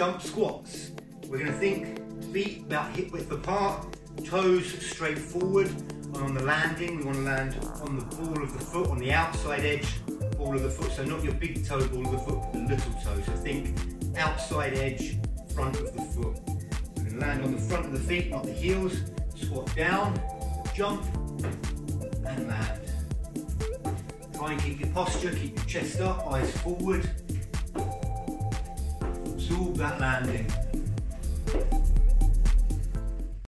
jump squats. We're gonna think feet about hip width apart, toes straight forward, and on the landing, we wanna land on the ball of the foot, on the outside edge, ball of the foot. So not your big toe ball of the foot, but the little toe. So think outside edge, front of the foot. We're gonna land on the front of the feet, not the heels. Squat down, jump, and land. Try and keep your posture, keep your chest up, eyes forward, Absorb that landing.